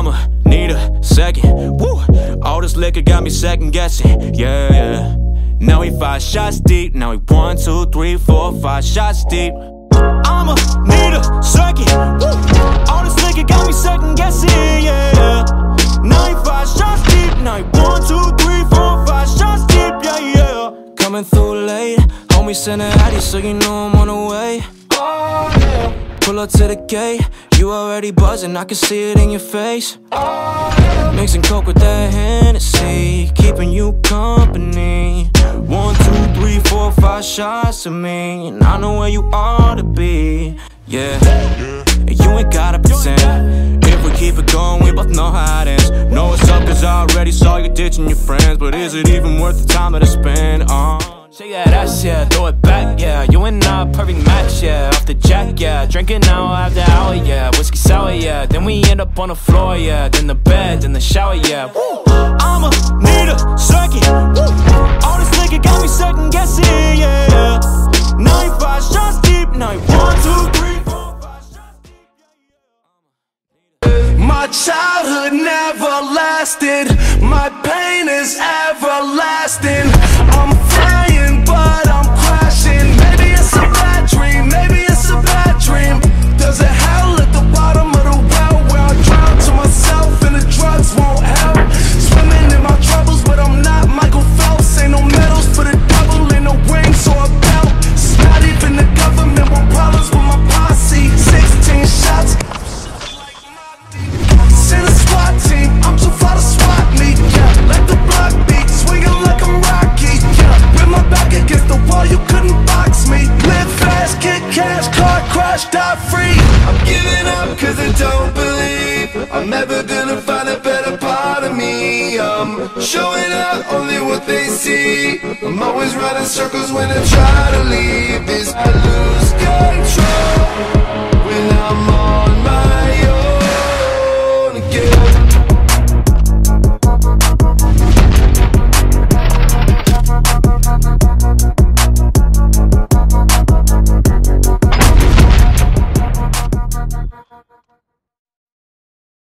I'ma need a second. Woo! All this liquor got me second guessing. Yeah, yeah. Now he five shots deep. Now he one, two, three, four, five shots deep. I'ma need a second. Woo! All this liquor got me second guessing. Yeah, yeah. Now he five shots deep. Now he one, two, three, four, five shots deep. Yeah, yeah. Coming through late. Homie a Addy, so you know I'm on the way. Oh, yeah. Up to the gate, you already buzzing, I can see it in your face. Mixing coke with that Hennessy, keeping you company. One, two, three, four, five shots of me, and I know where you ought to be. Yeah, you ain't gotta pretend. If we keep it going, we both know how it ends. Know what's up, cause I already saw you ditching your friends. But is it even worth the time that I spend? Uh, Shake that ass, yeah, throw it back, yeah You and I, perfect match, yeah the jack, yeah Drinking now after hour, yeah Whiskey sour, yeah Then we end up on the floor, yeah Then the bed, then the shower, yeah Woo! I'ma need a second. Woo! All this liquor got me second guessing, yeah. You five shots deep. Now one, two, three, four, five shots deep. My childhood never lasted. My pain is I'm giving up cause I don't believe I'm ever gonna find a better part of me. I'm showing out only what they see. I'm always running circles when I try to leave. This I lose control